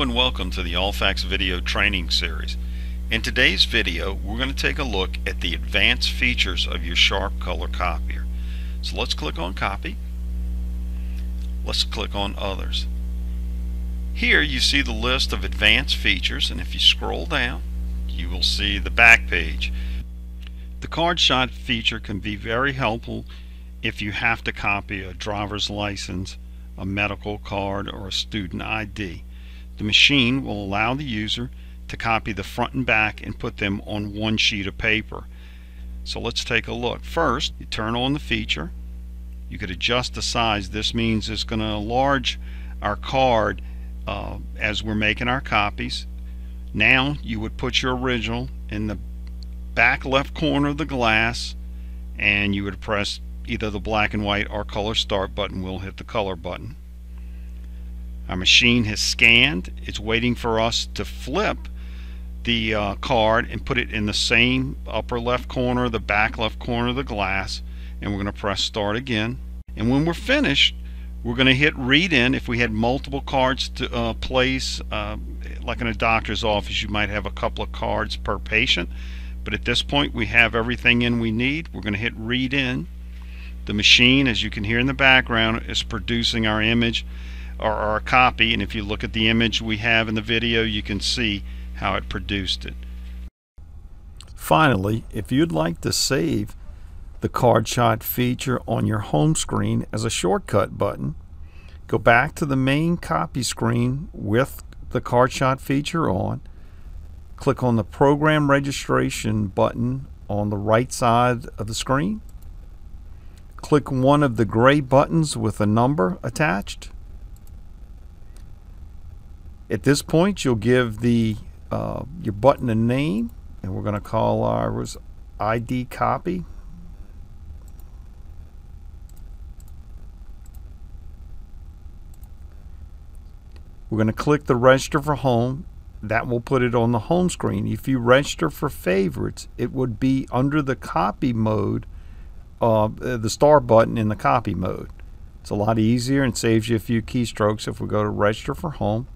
And welcome to the Allfax video training series. In today's video we're going to take a look at the advanced features of your Sharp color copier. So let's click on copy. Let's click on others. Here you see the list of advanced features and if you scroll down you will see the back page. The card shot feature can be very helpful if you have to copy a driver's license, a medical card, or a student ID. The machine will allow the user to copy the front and back and put them on one sheet of paper. So let's take a look. First, you turn on the feature. You could adjust the size. This means it's going to enlarge our card uh, as we're making our copies. Now you would put your original in the back left corner of the glass and you would press either the black and white or color start button. We'll hit the color button. Our machine has scanned. It's waiting for us to flip the uh, card and put it in the same upper left corner, the back left corner of the glass. And we're going to press start again. And when we're finished, we're going to hit read in. If we had multiple cards to uh, place, uh, like in a doctor's office, you might have a couple of cards per patient. But at this point, we have everything in we need. We're going to hit read in. The machine, as you can hear in the background, is producing our image or our copy and if you look at the image we have in the video you can see how it produced it. Finally, if you'd like to save the card shot feature on your home screen as a shortcut button, go back to the main copy screen with the card shot feature on, click on the program registration button on the right side of the screen, click one of the gray buttons with a number attached, at this point, you'll give the uh, your button a name, and we're going to call ours ID copy. We're going to click the register for home. That will put it on the home screen. If you register for favorites, it would be under the copy mode, uh, the star button in the copy mode. It's a lot easier and saves you a few keystrokes if we go to register for home.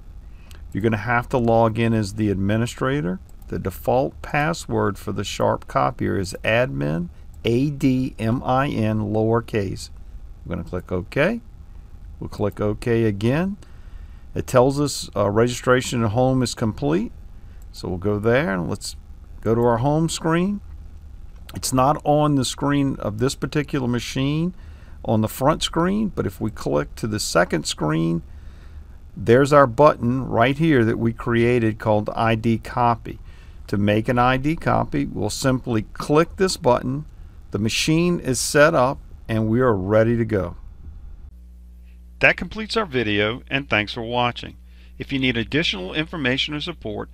You're going to have to log in as the administrator. The default password for the Sharp copier is admin, A-D-M-I-N, lowercase. We're going to click OK. We'll click OK again. It tells us uh, registration at home is complete. So we'll go there and let's go to our home screen. It's not on the screen of this particular machine on the front screen, but if we click to the second screen, there's our button right here that we created called ID copy. To make an ID copy, we'll simply click this button. The machine is set up and we are ready to go. That completes our video and thanks for watching. If you need additional information or support,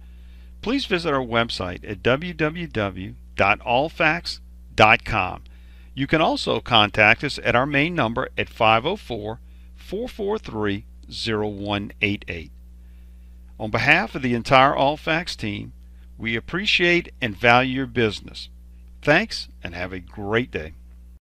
please visit our website at www.allfax.com. You can also contact us at our main number at 504 443 0188. On behalf of the entire Allfax team, we appreciate and value your business. Thanks and have a great day.